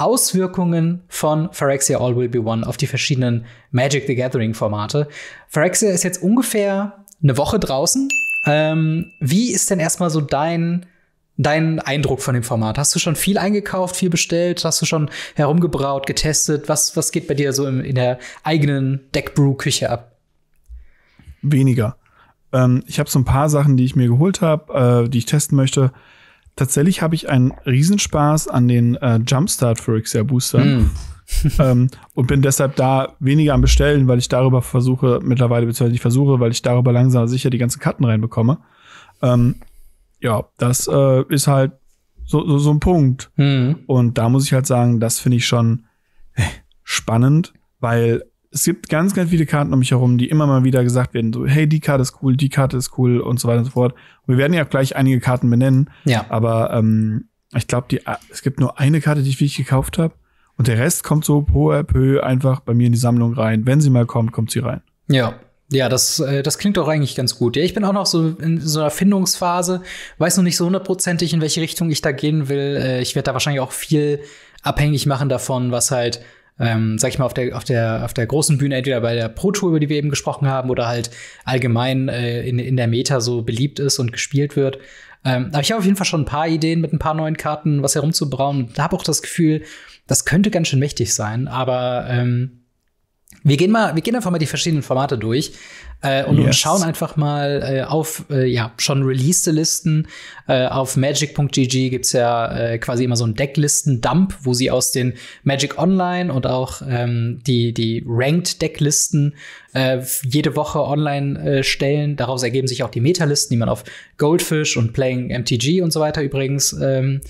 Auswirkungen von Phyrexia All Will Be One auf die verschiedenen Magic the Gathering Formate. Phyrexia ist jetzt ungefähr eine Woche draußen. Ähm, wie ist denn erstmal so dein dein Eindruck von dem Format? Hast du schon viel eingekauft, viel bestellt? Hast du schon herumgebraut, getestet? Was, was geht bei dir so in, in der eigenen Deckbrew-Küche ab? Weniger. Ähm, ich habe so ein paar Sachen, die ich mir geholt habe, äh, die ich testen möchte. Tatsächlich habe ich einen Riesenspaß an den äh, Jumpstart Phyrexia Boostern. Mm. ähm, und bin deshalb da weniger am Bestellen, weil ich darüber versuche, mittlerweile, beziehungsweise ich versuche, weil ich darüber langsam sicher die ganzen Karten reinbekomme. Ähm, ja, das äh, ist halt so, so, so ein Punkt. Mhm. Und da muss ich halt sagen, das finde ich schon äh, spannend, weil es gibt ganz, ganz viele Karten um mich herum, die immer mal wieder gesagt werden, so, hey, die Karte ist cool, die Karte ist cool und so weiter und so fort. Und wir werden ja gleich einige Karten benennen. Ja. Aber ähm, ich glaube, die es gibt nur eine Karte, die ich wirklich gekauft habe. Und der Rest kommt so peu à peu einfach bei mir in die Sammlung rein. Wenn sie mal kommt, kommt sie rein. Ja, ja, das, äh, das klingt doch eigentlich ganz gut. Ja, ich bin auch noch so in so einer Findungsphase, weiß noch nicht so hundertprozentig, in welche Richtung ich da gehen will. Äh, ich werde da wahrscheinlich auch viel abhängig machen davon, was halt, ähm, sag ich mal, auf der, auf der, auf der großen Bühne, entweder bei der Pro Tour, über die wir eben gesprochen haben, oder halt allgemein äh, in, in der Meta so beliebt ist und gespielt wird. Ähm, aber ich habe auf jeden Fall schon ein paar Ideen mit ein paar neuen Karten, was herumzubrauen. Und habe auch das Gefühl, das könnte ganz schön mächtig sein. Aber ähm, wir gehen mal, wir gehen einfach mal die verschiedenen Formate durch äh, und, yes. und schauen einfach mal äh, auf äh, ja schon released Listen. Äh, auf Magic.gg gibt's ja äh, quasi immer so ein Decklisten-Dump, wo sie aus den Magic Online und auch ähm, die die Ranked Decklisten äh, jede Woche online stellen. Daraus ergeben sich auch die Metalisten, die man auf Goldfish und Playing MTG und so weiter übrigens ähm,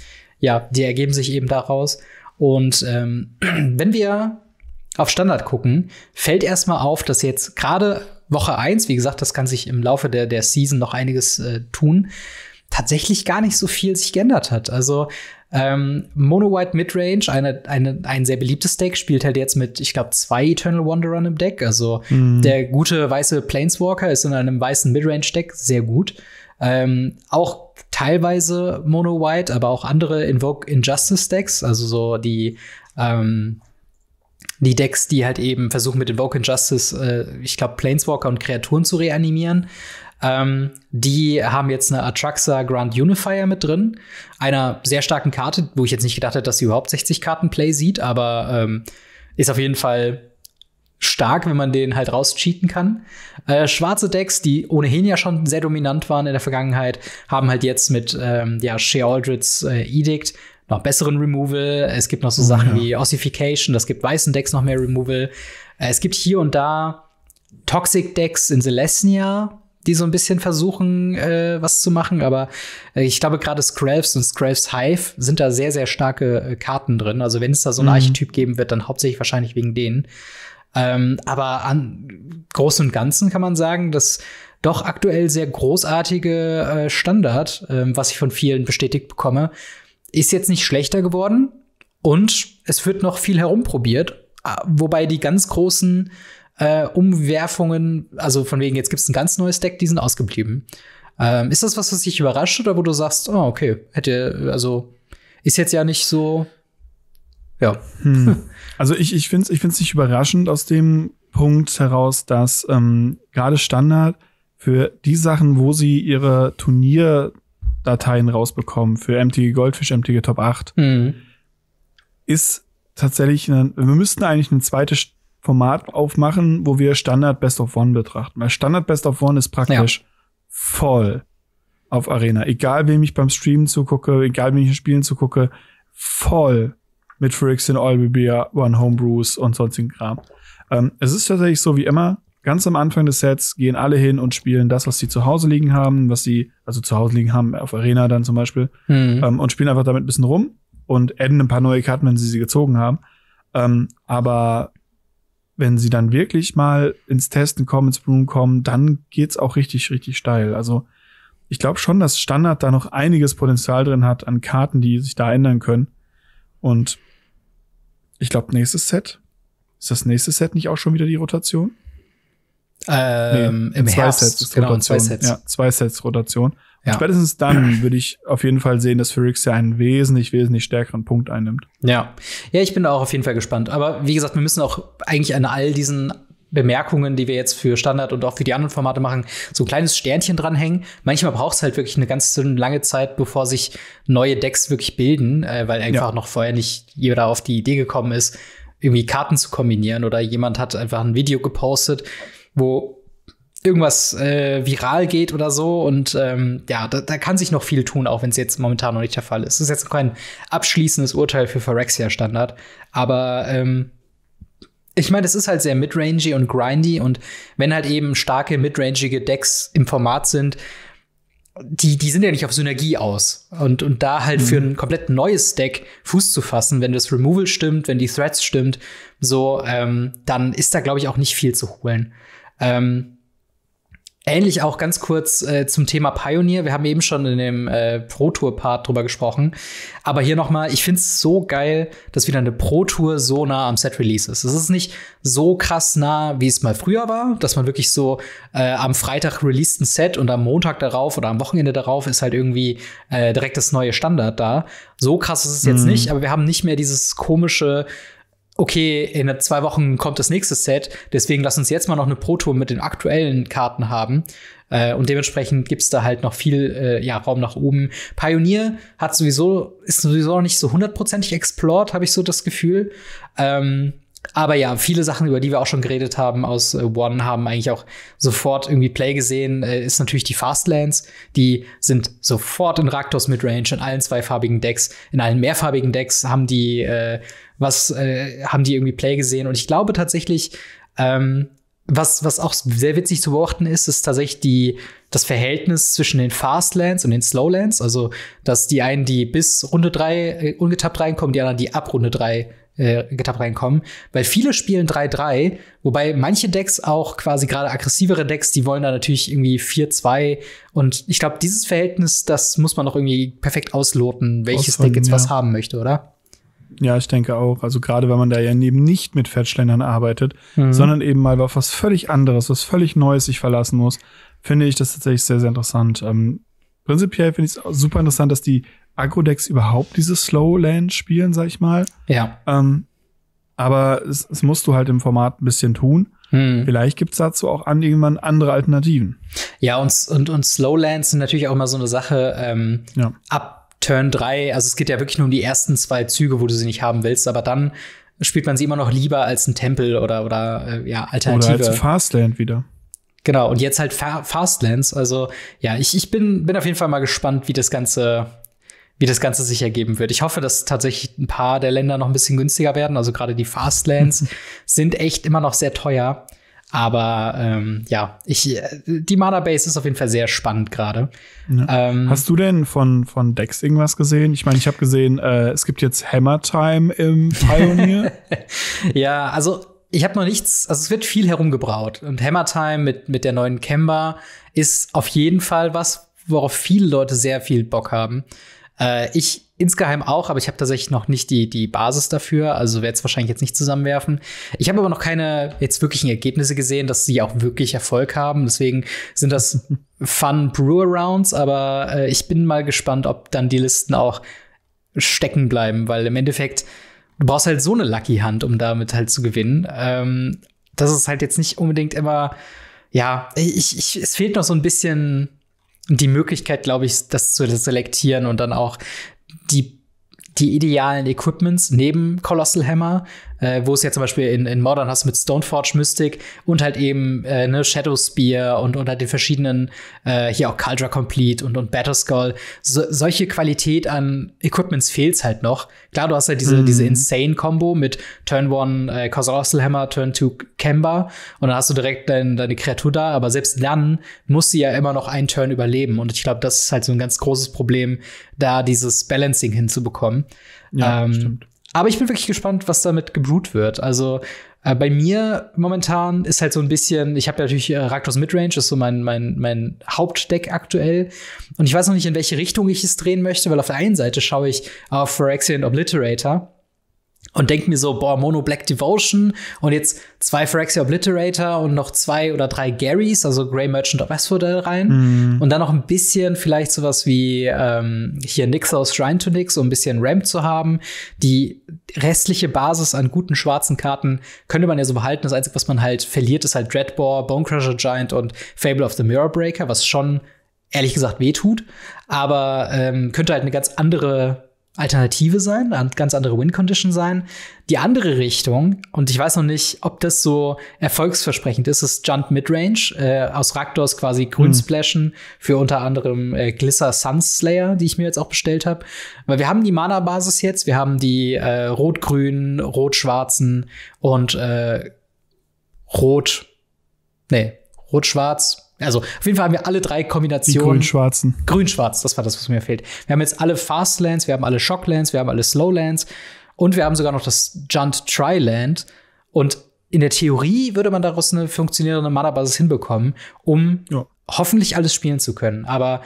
ja, die ergeben sich eben daraus. Und ähm, wenn wir auf Standard gucken, fällt erstmal auf, dass jetzt gerade Woche 1, wie gesagt, das kann sich im Laufe der, der Season noch einiges äh, tun, tatsächlich gar nicht so viel sich geändert hat. Also ähm, Mono White Midrange, eine, eine, ein sehr beliebtes Deck, spielt halt jetzt mit, ich glaube, zwei Eternal Wanderern im Deck. Also mhm. der gute weiße Planeswalker ist in einem weißen Midrange-Deck sehr gut. Ähm, auch teilweise Mono White, aber auch andere Invoke Injustice Decks, also so die ähm, die Decks, die halt eben versuchen mit Invoke Justice, äh, ich glaube, Planeswalker und Kreaturen zu reanimieren. Ähm, die haben jetzt eine Atraxa Grand Unifier mit drin. Einer sehr starken Karte, wo ich jetzt nicht gedacht hätte, dass sie überhaupt 60 Karten Play sieht, aber ähm, ist auf jeden Fall stark, wenn man den halt rauscheaten kann. Äh, schwarze Decks, die ohnehin ja schon sehr dominant waren in der Vergangenheit, haben halt jetzt mit ähm, ja, Shea Aldrids äh, Edict noch besseren Removal. Es gibt noch so oh, Sachen ja. wie Ossification, das gibt weißen Decks noch mehr Removal. Äh, es gibt hier und da Toxic Decks in Celestia, die so ein bisschen versuchen, äh, was zu machen. Aber äh, ich glaube, gerade Scraves und Scraves Hive sind da sehr, sehr starke äh, Karten drin. Also wenn es da so ein mhm. Archetyp geben wird, dann hauptsächlich wahrscheinlich wegen denen. Ähm, aber an Großen und Ganzen kann man sagen, dass doch aktuell sehr großartige äh, Standard, äh, was ich von vielen bestätigt bekomme, ist jetzt nicht schlechter geworden und es wird noch viel herumprobiert, ah, wobei die ganz großen äh, Umwerfungen, also von wegen, jetzt gibt es ein ganz neues Deck, die sind ausgeblieben. Ähm, ist das was, was dich überrascht oder wo du sagst, oh, okay, hätte, also ist jetzt ja nicht so, ja. Hm. Also ich, ich finde es ich find's nicht überraschend aus dem Punkt heraus, dass ähm, gerade Standard für die Sachen, wo sie ihre Turnier Dateien rausbekommen für MTG Goldfish, MTG Top 8, mhm. ist tatsächlich, eine, wir müssten eigentlich ein zweites Format aufmachen, wo wir Standard Best of One betrachten. Weil Standard Best of One ist praktisch ja. voll auf Arena. Egal, wem ich beim Streamen zugucke, egal, wem ich in Spielen zugucke, voll mit Friction, Allbeer, One Homebrews und sonstigen Kram. Ähm, es ist tatsächlich so wie immer, ganz am Anfang des Sets gehen alle hin und spielen das, was sie zu Hause liegen haben, was sie, also zu Hause liegen haben, auf Arena dann zum Beispiel, mhm. ähm, und spielen einfach damit ein bisschen rum und adden ein paar neue Karten, wenn sie sie gezogen haben. Ähm, aber wenn sie dann wirklich mal ins Testen kommen, ins Bloom kommen, dann geht's auch richtig, richtig steil. Also ich glaube schon, dass Standard da noch einiges Potenzial drin hat an Karten, die sich da ändern können. Und ich glaube, nächstes Set. Ist das nächste Set nicht auch schon wieder die Rotation? Ähm, Nee, Im zwei Herbst, Sets genau, in Rotation. zwei Sets. Ja, zwei Sets Rotation. Ja. Und spätestens dann würde ich auf jeden Fall sehen, dass Phyrexia einen wesentlich, wesentlich stärkeren Punkt einnimmt. Ja. Ja, ich bin da auch auf jeden Fall gespannt. Aber wie gesagt, wir müssen auch eigentlich an all diesen Bemerkungen, die wir jetzt für Standard und auch für die anderen Formate machen, so ein kleines Sternchen dranhängen. Manchmal braucht es halt wirklich eine ganz lange Zeit, bevor sich neue Decks wirklich bilden, äh, weil einfach Ja. noch vorher nicht jeder auf die Idee gekommen ist, irgendwie Karten zu kombinieren oder jemand hat einfach ein Video gepostet, wo irgendwas äh, viral geht oder so. Und ähm, ja, da, da kann sich noch viel tun, auch wenn es jetzt momentan noch nicht der Fall ist. Es ist jetzt kein abschließendes Urteil für Phyrexia-Standard. Aber ähm, ich meine, es ist halt sehr midrangy und grindy. Und wenn halt eben starke midrangige Decks im Format sind, die, die sind ja nicht auf Synergie aus. Und, und da halt für ein komplett neues Deck Fuß zu fassen, wenn das Removal stimmt, wenn die Threats stimmt, so, ähm, dann ist da, glaube ich, auch nicht viel zu holen. Ähm, Ähnlich auch ganz kurz äh, zum Thema Pioneer. Wir haben eben schon in dem äh, Pro Tour Part drüber gesprochen. Aber hier noch mal, ich finde es so geil, dass wieder eine Pro Tour so nah am Set Release ist. Es ist nicht so krass nah, wie es mal früher war, dass man wirklich so äh, am Freitag released ein Set und am Montag darauf oder am Wochenende darauf ist halt irgendwie äh, direkt das neue Standard da. So krass ist es jetzt Mhm. nicht, aber wir haben nicht mehr dieses komische okay, in zwei Wochen kommt das nächste Set, deswegen lass uns jetzt mal noch eine Pro-Tour mit den aktuellen Karten haben. Äh, und dementsprechend gibt's da halt noch viel äh, ja, Raum nach oben. Pioneer hat sowieso, ist sowieso noch nicht so hundertprozentig explored, habe ich so das Gefühl. Ähm, aber ja, viele Sachen, über die wir auch schon geredet haben aus äh, One, haben eigentlich auch sofort irgendwie Play gesehen. Äh, ist natürlich die Fastlands. Die sind sofort in Raktos Midrange, in allen zweifarbigen Decks, in allen mehrfarbigen Decks haben die äh, was äh, haben die irgendwie Play gesehen. Und ich glaube tatsächlich, ähm, was, was auch sehr witzig zu beobachten ist, ist tatsächlich die, das Verhältnis zwischen den Fastlands und den Slowlands. Also, dass die einen, die bis Runde 3 äh, ungetappt reinkommen, die anderen, die ab Runde 3 äh, getappt reinkommen. Weil viele spielen 3-3, wobei manche Decks auch quasi gerade aggressivere Decks, die wollen da natürlich irgendwie 4-2. Und ich glaube, dieses Verhältnis, das muss man noch irgendwie perfekt ausloten, welches Ausfinden, Deck jetzt was ja. haben möchte, oder? Ja, ich denke auch. Also gerade wenn man da ja eben nicht mit Fetchländern arbeitet, Mhm. sondern eben mal auf was völlig anderes, was völlig Neues sich verlassen muss, finde ich das tatsächlich sehr, sehr interessant. Ähm, prinzipiell finde ich es auch super interessant, dass die Agro-Decks überhaupt dieses Slowland spielen, sag ich mal. Ja. Ähm, aber es, es musst du halt im Format ein bisschen tun. Hm. Vielleicht gibt's dazu auch an irgendwann andere Alternativen. Ja, und, und, und Slowlands sind natürlich auch immer so eine Sache, ähm, Ja. ab Turn 3, also es geht ja wirklich nur um die ersten zwei Züge, wo du sie nicht haben willst, aber dann spielt man sie immer noch lieber als ein Tempel oder, oder äh, ja, Oder Alternative. halt zu Fastland wieder. Genau, und jetzt halt Fa Fastlands. Also ja, ich, ich bin, bin auf jeden Fall mal gespannt, wie das Ganze, wie das Ganze sich ergeben wird. Ich hoffe, dass tatsächlich ein paar der Länder noch ein bisschen günstiger werden. Also gerade die Fastlands sind echt immer noch sehr teuer. Aber ähm, ja, ich, äh, die Mana Base ist auf jeden Fall sehr spannend gerade. Ähm, Hast du denn von, von Dex irgendwas gesehen? Ich meine, ich habe gesehen, äh, es gibt jetzt Hammer Time im Pioneer. Ja, also ich habe noch nichts, also es wird viel herumgebraut. Und Hammer Time mit, mit der neuen Kemba ist auf jeden Fall was, worauf viele Leute sehr viel Bock haben. Äh, ich insgeheim auch, aber ich habe tatsächlich noch nicht die, die Basis dafür, also werde es wahrscheinlich jetzt nicht zusammenwerfen. Ich habe aber noch keine jetzt wirklichen Ergebnisse gesehen, dass sie auch wirklich Erfolg haben. Deswegen sind das Fun Brewer Rounds, aber äh, ich bin mal gespannt, ob dann die Listen auch stecken bleiben, weil im Endeffekt du brauchst halt so eine Lucky Hand, um damit halt zu gewinnen. Ähm, das ist halt jetzt nicht unbedingt immer, ja, ich, ich, es fehlt noch so ein bisschen die Möglichkeit, glaube ich, das zu selektieren und dann auch die die idealen Equipments neben Colossal Hammer, äh, wo es ja zum Beispiel in, in Modern hast mit Stoneforge Mystic und halt eben äh, ne Shadow Spear und unter den verschiedenen äh, hier auch Caldra Complete und und Battle Skull. So, solche Qualität an Equipments fehlt's halt noch. Klar, du hast halt diese Mhm. diese insane Combo mit Turn 1 äh, Colossal Hammer, Turn 2 Kemba und dann hast du direkt dein, deine Kreatur da, aber selbst dann muss sie ja immer noch einen Turn überleben und ich glaube, das ist halt so ein ganz großes Problem, da dieses Balancing hinzubekommen. ja, Ähm, stimmt. Aber ich bin wirklich gespannt, was damit gebrut wird. Also äh, bei mir momentan ist halt so ein bisschen, ich habe natürlich äh, Raktos Midrange, ist so mein, mein, mein Hauptdeck aktuell. Und ich weiß noch nicht, in welche Richtung ich es drehen möchte, weil auf der einen Seite schaue ich auf Phyrexian Obliterator. Und denke mir so, boah, Mono Black Devotion und jetzt zwei Phyrexia Obliterator und noch zwei oder drei Garys, also Grey Merchant of Asphodel rein. Mm. Und dann noch ein bisschen vielleicht sowas wie ähm, hier Nixos Shrine to Nix, um ein bisschen Ramp zu haben. Die restliche Basis an guten schwarzen Karten könnte man ja so behalten. Das Einzige, was man halt verliert, ist halt Dreadbore, Bonecrusher Giant und Fable of the Mirror Breaker, was schon ehrlich gesagt wehtut. Aber ähm, könnte halt eine ganz andere Alternative sein, eine ganz andere Win-Condition sein. Die andere Richtung, und ich weiß noch nicht, ob das so erfolgsversprechend ist, ist Junt Midrange äh, aus Raktors quasi grün splashen mhm. für unter anderem äh, Glisser Sunslayer, die ich mir jetzt auch bestellt habe. Weil wir haben die Mana-Basis jetzt, wir haben die äh, rot-grünen, rot-schwarzen und äh, rot, nee, rot-schwarz, also auf jeden Fall haben wir alle drei Kombinationen. Die grün-schwarzen. Grün-schwarz, das war das, was mir fehlt. Wir haben jetzt alle Fastlands, wir haben alle Shocklands, wir haben alle Slowlands und wir haben sogar noch das Junt Tri-Land. Und in der Theorie würde man daraus eine funktionierende Mana-Basis hinbekommen, um ja. hoffentlich alles spielen zu können. Aber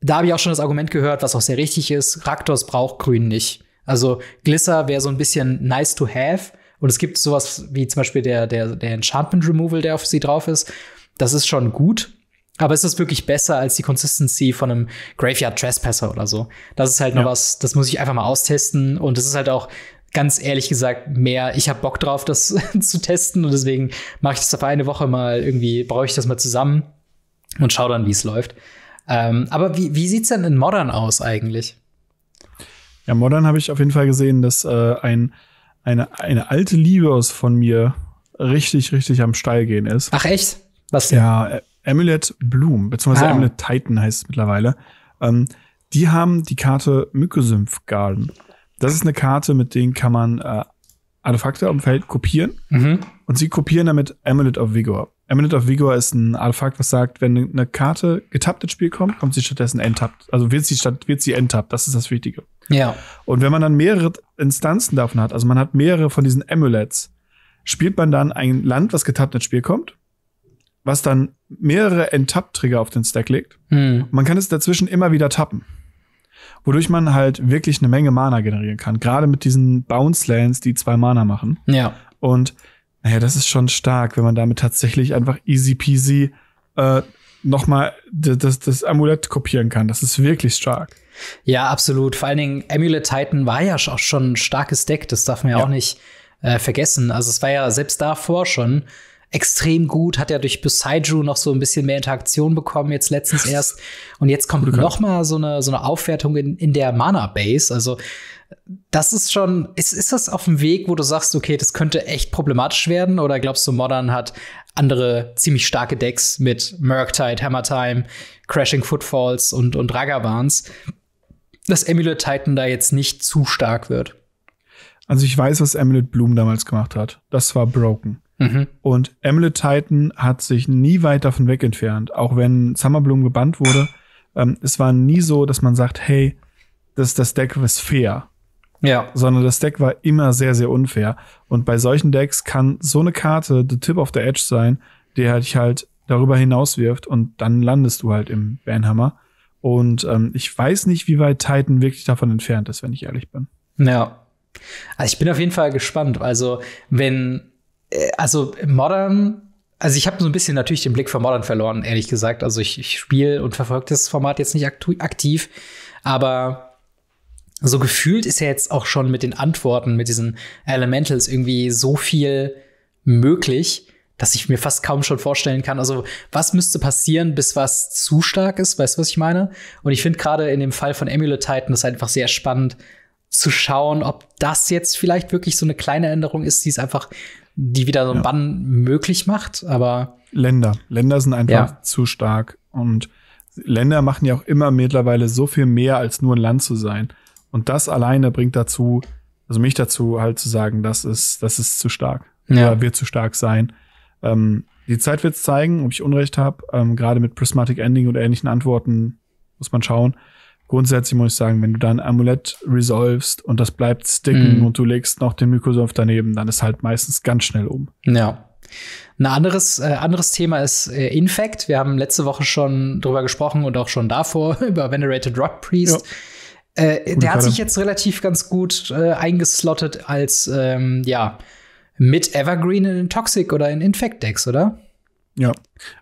da habe ich auch schon das Argument gehört, was auch sehr richtig ist, Raktors braucht Grün nicht. Also Glisser wäre so ein bisschen nice to have. Und es gibt sowas wie zum Beispiel der, der, der Enchantment Removal, der auf sie drauf ist. Das ist schon gut. Aber es ist wirklich besser als die Consistency von einem Graveyard Trespasser oder so. Das ist halt ja. noch was, das muss ich einfach mal austesten. Und es ist halt auch ganz ehrlich gesagt mehr, ich habe Bock drauf, das zu testen. Und deswegen mache ich das auf eine Woche mal irgendwie, brauche ich das mal zusammen und schau dann, wie es läuft. Ähm, aber wie, wie sieht's denn in Modern aus eigentlich? Ja, Modern habe ich auf jeden Fall gesehen, dass äh, ein, eine, eine alte Liebe aus von mir richtig, richtig am Steil gehen ist. Ach echt? Was denn? Ja, Amulet Bloom, beziehungsweise ah. Amulet Titan heißt es mittlerweile. Ähm, die haben die Karte Mykosymph Garden. Das ist eine Karte, mit denen kann man äh, Artefakte am Feld kopieren. Mhm. Und sie kopieren damit Amulet of Vigor. Amulet of Vigor ist ein Artefakt, was sagt, wenn eine Karte getappt ins Spiel kommt, kommt sie stattdessen enttappt. Also wird sie statt, wird sie enttappt. Das ist das Wichtige. Ja. Und wenn man dann mehrere Instanzen davon hat, also man hat mehrere von diesen Amulets, spielt man dann ein Land, was getappt ins Spiel kommt was dann mehrere Enttapp-Trigger auf den Stack legt. Mhm. Man kann es dazwischen immer wieder tappen. Wodurch man halt wirklich eine Menge Mana generieren kann. Gerade mit diesen Bounce-Lands, die zwei Mana machen. Ja. Und naja, das ist schon stark, wenn man damit tatsächlich einfach easy peasy äh, nochmal das, das Amulett kopieren kann. Das ist wirklich stark. Ja, absolut. Vor allen Dingen, Amulet Titan war ja auch schon ein starkes Deck. Das darf man ja, ja. auch nicht äh, vergessen. Also es war ja selbst davor schon extrem gut, hat ja durch Besaiju noch so ein bisschen mehr Interaktion bekommen, jetzt letztens erst. Und jetzt kommt noch mal so eine, so eine Aufwertung in, in der Mana-Base. Also das ist schon, ist, ist das auf dem Weg, wo du sagst, okay, das könnte echt problematisch werden? Oder glaubst du, Modern hat andere ziemlich starke Decks mit Murktide, Hammertime, Crashing Footfalls und, und Ragavans, dass Amulet Titan da jetzt nicht zu stark wird? Also ich weiß, was Amulet Bloom damals gemacht hat. Das war broken. Mhm. Und Amulet Titan hat sich nie weit davon weg entfernt, auch wenn Summerbloom gebannt wurde. Ähm, es war nie so, dass man sagt, hey, das, das Deck ist fair. Ja. Sondern das Deck war immer sehr, sehr unfair. Und bei solchen Decks kann so eine Karte the tip of the edge sein, der dich halt darüber hinaus wirft und dann landest du halt im Banhammer. Und ähm, ich weiß nicht, wie weit Titan wirklich davon entfernt ist, wenn ich ehrlich bin. Ja. Also ich bin auf jeden Fall gespannt. Also, wenn also Modern, also ich habe so ein bisschen natürlich den Blick für Modern verloren, ehrlich gesagt. Also ich, ich spiele und verfolge das Format jetzt nicht aktiv, aber so gefühlt ist ja jetzt auch schon mit den Antworten, mit diesen Elementals irgendwie so viel möglich, dass ich mir fast kaum schon vorstellen kann. Also, was müsste passieren, bis was zu stark ist? Weißt du, was ich meine? Und ich finde gerade in dem Fall von Amulet Titan das einfach sehr spannend zu schauen, ob das jetzt vielleicht wirklich so eine kleine Änderung ist, die es einfach die wieder so ein ja. Bann möglich macht, aber Länder. Länder sind einfach ja. zu stark und Länder machen ja auch immer mittlerweile so viel mehr als nur ein Land zu sein. Und das alleine bringt dazu, also mich dazu halt zu sagen, das ist, das ist zu stark. Ja. Oder wird zu stark sein. Ähm, die Zeit wird zeigen, ob ich Unrecht habe. Ähm, Gerade mit Prismatic Ending und ähnlichen Antworten muss man schauen grundsätzlich muss ich sagen, wenn du dann Amulett resolvest und das bleibt sticken mm. und du legst noch den Microsoft daneben, dann ist halt meistens ganz schnell um. Ja. Ein anderes, äh, anderes Thema ist äh, Infect. Wir haben letzte Woche schon drüber gesprochen und auch schon davor über Venerated Rock Priest. Ja. Äh, der hat sich jetzt relativ ganz gut äh, eingeslottet als, ähm, ja, mit Evergreen in Toxic oder in Infect Decks, oder? Ja,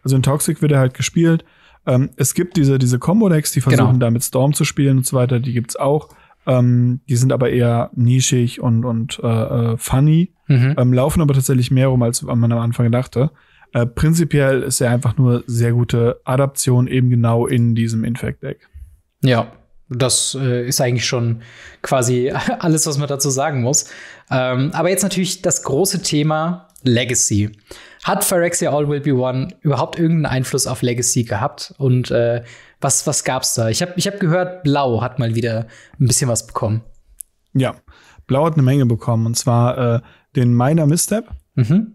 also in Toxic wird er halt gespielt. Ähm, es gibt diese, diese Combo-Decks, die versuchen genau. da mit Storm zu spielen und so weiter, die gibt's auch. Ähm, die sind aber eher nischig und, und äh, äh, funny, mhm. ähm, laufen aber tatsächlich mehr rum, als man am Anfang dachte. Äh, prinzipiell ist er einfach nur sehr gute Adaption eben genau in diesem Infect-Deck. Ja, das äh, ist eigentlich schon quasi alles, was man dazu sagen muss. Ähm, aber jetzt natürlich das große Thema Legacy. Hat Phyrexia All Will Be One überhaupt irgendeinen Einfluss auf Legacy gehabt? Und äh, was, was gab's da? Ich habe ich hab gehört, Blau hat mal wieder ein bisschen was bekommen. Ja, Blau hat eine Menge bekommen. Und zwar äh, den Minor Misstep. Mhm.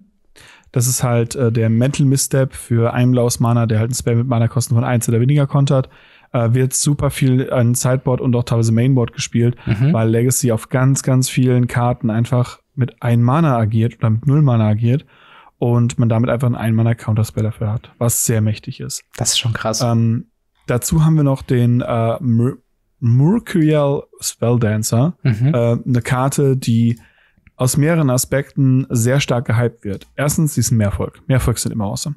Das ist halt äh, der Mental Misstep für ein blaues Mana, der halt ein Spell mit Mana-Kosten von 1 oder weniger kontert äh, wird super viel an Sideboard und auch teilweise Mainboard gespielt, mhm. weil Legacy auf ganz, ganz vielen Karten einfach mit ein Mana agiert oder mit null Mana agiert und man damit einfach einen ein Mana Counterspell dafür hat, was sehr mächtig ist. Das ist schon krass. Ähm, dazu haben wir noch den äh, Mer Mercurial Spelldancer, mhm. äh, eine Karte, die aus mehreren Aspekten sehr stark gehypt wird. Erstens, sie ist ein Mehrfolg. Mehrfolg sind immer awesome.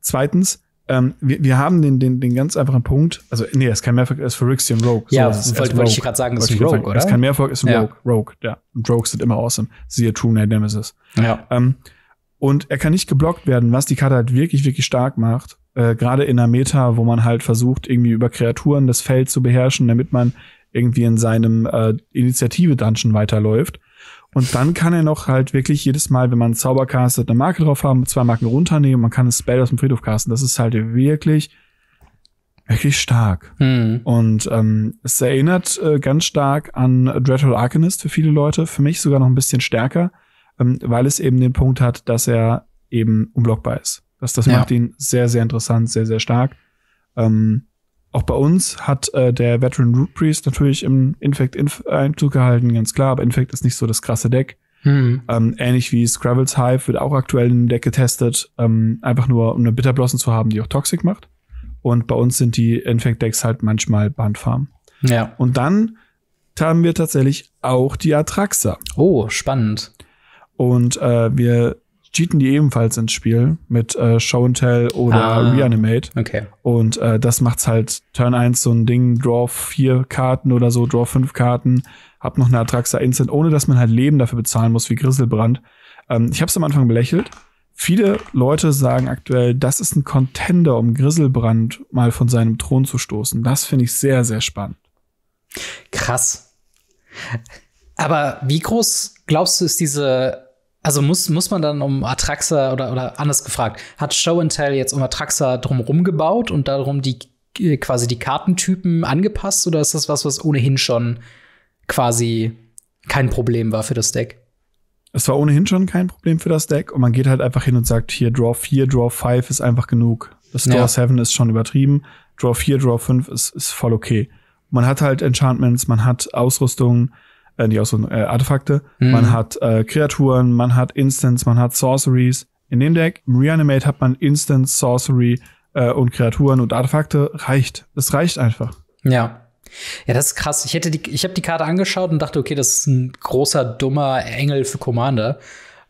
Zweitens, ähm, wir, wir haben den, den, den ganz einfachen Punkt, also nee, es ist kein Mehrfolg, es ist Phyrexian Rogue. Ja, so, wollte, wollte ich gerade sagen, das ist ein Rogue, oder? Es ist kein Mehrfolg, es ist ein ja. Rogue. Rogue, ja. Und Rogues sind immer awesome. Siehe True Night Nemesis. Ja. Ähm, und er kann nicht geblockt werden, was die Karte halt wirklich, wirklich stark macht. Äh, Gerade in einer Meta, wo man halt versucht, irgendwie über Kreaturen das Feld zu beherrschen, damit man irgendwie in seinem äh, Initiative-Dungeon weiterläuft. Und dann kann er noch halt wirklich jedes Mal, wenn man einen Zauber castet, eine Marke drauf haben, zwei Marken runternehmen, man kann ein Spell aus dem Friedhof casten. Das ist halt wirklich, wirklich stark. Mhm. Und ähm, es erinnert äh, ganz stark an Dreadhole Arcanist für viele Leute, für mich sogar noch ein bisschen stärker, ähm, weil es eben den Punkt hat, dass er eben unblockbar ist. Das, das ja. macht ihn sehr, sehr interessant, sehr, sehr stark. Ähm, auch bei uns hat äh, der Veteran Root Priest natürlich im Infect Inf Einzug gehalten, ganz klar, aber Infect ist nicht so das krasse Deck. Mhm. Ähm, ähnlich wie Scravels Hive wird auch aktuell in dem Deck getestet, ähm, einfach nur um eine Bitterblossom zu haben, die auch Toxic macht. Und bei uns sind die Infect-Decks halt manchmal Bandfarm. Ja. Und dann haben wir tatsächlich auch die Atraxa. Oh, spannend. Und äh, wir cheaten die ebenfalls ins Spiel mit äh, Show and Tell oder ah, Reanimate. Okay. Und äh, das macht's halt Turn 1 so ein Ding, Draw vier Karten oder so, Draw fünf Karten, hab noch eine Atraxa Instant, ohne dass man halt Leben dafür bezahlen muss, wie Grisselbrand. Ähm, ich hab's am Anfang belächelt. Viele Leute sagen aktuell, das ist ein Contender, um Grisselbrand mal von seinem Thron zu stoßen. Das finde ich sehr, sehr spannend. Krass. Aber wie groß glaubst du, ist diese also muss, muss man dann um Atraxa oder, oder anders gefragt, hat Show and Tell jetzt um Atraxa drumherum gebaut und darum die äh, quasi die Kartentypen angepasst oder ist das was, was ohnehin schon quasi kein Problem war für das Deck? Es war ohnehin schon kein Problem für das Deck und man geht halt einfach hin und sagt, hier Draw 4, Draw 5 ist einfach genug. Das Draw ja. 7 ist schon übertrieben. Draw 4, Draw 5 ist, ist voll okay. Man hat halt Enchantments, man hat Ausrüstung, äh, nicht aus so äh, Artefakte. Mhm. Man hat äh, Kreaturen, man hat Instants, man hat Sorceries. In dem Deck, im Reanimate, hat man Instants, Sorcery äh, und Kreaturen und Artefakte. Reicht. Es reicht einfach. Ja. Ja, das ist krass. Ich hätte die, ich habe die Karte angeschaut und dachte, okay, das ist ein großer, dummer Engel für Commander.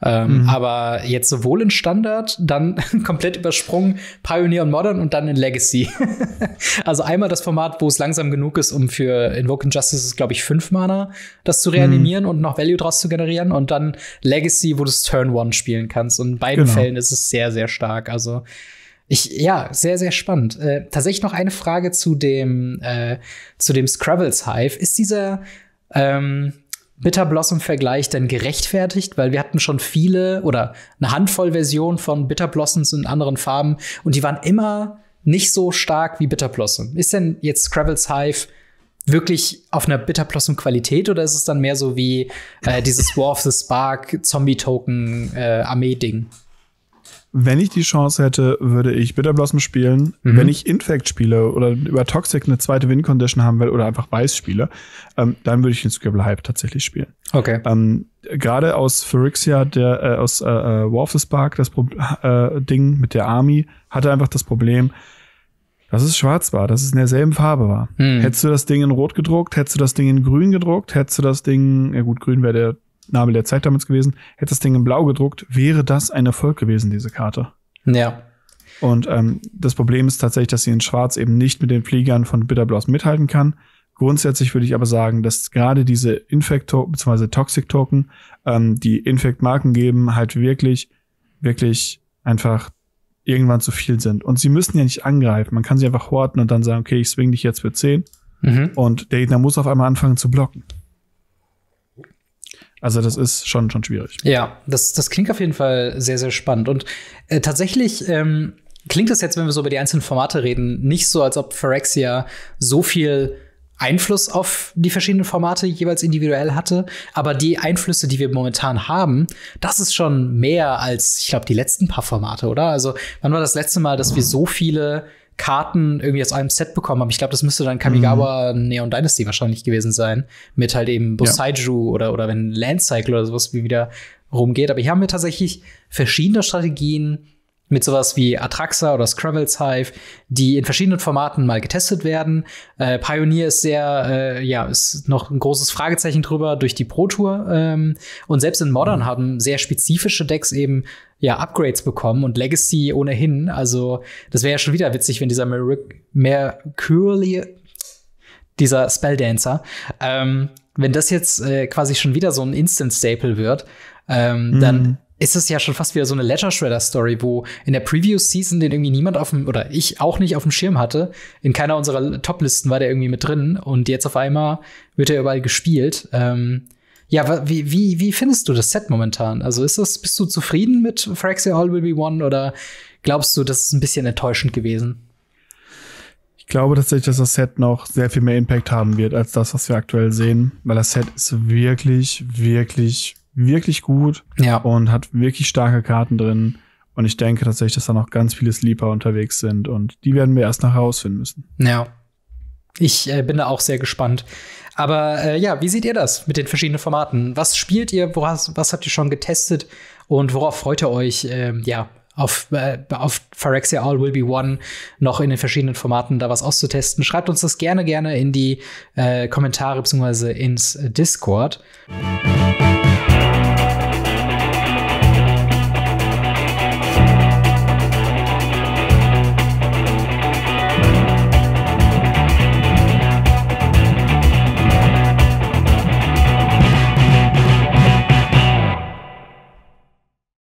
Ähm, mhm. Aber jetzt sowohl in Standard, dann komplett übersprungen, Pioneer und Modern und dann in Legacy. also einmal das Format, wo es langsam genug ist, um für Invoking Justice, glaube ich, fünf Mana das zu reanimieren mhm. und noch Value draus zu generieren. Und dann Legacy, wo du es Turn One spielen kannst. Und in beiden genau. Fällen ist es sehr, sehr stark. Also ich, ja, sehr, sehr spannend. Äh, tatsächlich noch eine Frage zu dem, äh, zu dem Scrabbles Hive. Ist dieser, ähm, Bitter Blossom-Vergleich denn gerechtfertigt? Weil wir hatten schon viele oder eine Handvoll Versionen von Bitter Blossoms in anderen Farben und die waren immer nicht so stark wie Bitter Blossom. Ist denn jetzt Scrabbles Hive wirklich auf einer Bitter Blossom Qualität oder ist es dann mehr so wie äh, dieses War of the Spark Zombie Token äh, Armee Ding? Wenn ich die Chance hätte, würde ich Bitterblossom spielen. Mhm. Wenn ich Infect spiele oder über Toxic eine zweite Win-Condition haben will oder einfach Weiß spiele, ähm, dann würde ich den Scribble Hype tatsächlich spielen. Okay. Ähm, Gerade aus Phyrexia, der äh, aus äh, äh, War of the Spark, das Pro äh, Ding mit der Army, hatte einfach das Problem, dass es schwarz war, dass es in derselben Farbe war. Hm. Hättest du das Ding in Rot gedruckt, hättest du das Ding in Grün gedruckt, hättest du das Ding, ja gut, Grün wäre der Nabel der Zeit damals gewesen, hättest das Ding in Blau gedruckt, wäre das ein Erfolg gewesen, diese Karte. Ja. Und ähm, das Problem ist tatsächlich, dass sie in Schwarz eben nicht mit den Fliegern von Bitterblaus mithalten kann. Grundsätzlich würde ich aber sagen, dass gerade diese Infect-Token bzw. Toxic-Token, ähm, die Infect-Marken geben, halt wirklich, wirklich einfach irgendwann zu viel sind. Und sie müssen ja nicht angreifen. Man kann sie einfach horten und dann sagen, okay, ich swing dich jetzt für 10. Mhm. Und der Gegner muss auf einmal anfangen zu blocken. Also das ist schon, schon schwierig. Ja, das, das klingt auf jeden Fall sehr, sehr spannend. Und äh, tatsächlich ähm, klingt das jetzt, wenn wir so über die einzelnen Formate reden, nicht so, als ob Phyrexia so viel Einfluss auf die verschiedenen Formate jeweils individuell hatte. Aber die Einflüsse, die wir momentan haben, das ist schon mehr als, ich glaube, die letzten paar Formate, oder? Also, wann war das letzte Mal, dass wir so viele Karten irgendwie aus einem Set bekommen haben? Ich glaube, das müsste dann Kamigawa mhm. Neon Dynasty wahrscheinlich gewesen sein. Mit halt eben Bosaiju ja. oder, oder wenn Land Cycle oder sowas wie wieder rumgeht. Aber hier haben wir tatsächlich verschiedene Strategien, mit sowas wie Atraxa oder Scrabbles Hive, die in verschiedenen Formaten mal getestet werden. Äh, Pioneer ist sehr, äh, ja, ist noch ein großes Fragezeichen drüber durch die Pro Tour. Ähm, und selbst in Modern mhm. haben sehr spezifische Decks eben ja Upgrades bekommen und Legacy ohnehin. Also das wäre ja schon wieder witzig, wenn dieser Mercury, dieser Spelldancer, ähm, wenn das jetzt äh, quasi schon wieder so ein Instant Staple wird, ähm, mhm. dann ist es ja schon fast wieder so eine Ledger Shredder Story, wo in der Previous Season den irgendwie niemand auf dem oder ich auch nicht auf dem Schirm hatte. In keiner unserer Top-Listen war der irgendwie mit drin und jetzt auf einmal wird er überall gespielt. Ähm, ja, wie, wie, wie findest du das Set momentan? Also ist das, bist du zufrieden mit Phyrexia All Will Be One oder glaubst du, das ist ein bisschen enttäuschend gewesen? Ich glaube tatsächlich, dass das Set noch sehr viel mehr Impact haben wird als das, was wir aktuell sehen, weil das Set ist wirklich, wirklich wirklich gut ja. und hat wirklich starke Karten drin. Und ich denke tatsächlich, dass da noch ganz viele Sleeper unterwegs sind und die werden wir erst noch herausfinden müssen. Ja. Ich äh, bin da auch sehr gespannt. Aber äh, ja, wie seht ihr das mit den verschiedenen Formaten? Was spielt ihr? Woraus, was habt ihr schon getestet? Und worauf freut ihr euch? Äh, ja, auf, äh, auf Phyrexia All Will Be One noch in den verschiedenen Formaten da was auszutesten. Schreibt uns das gerne, gerne in die äh, Kommentare bzw. ins Discord.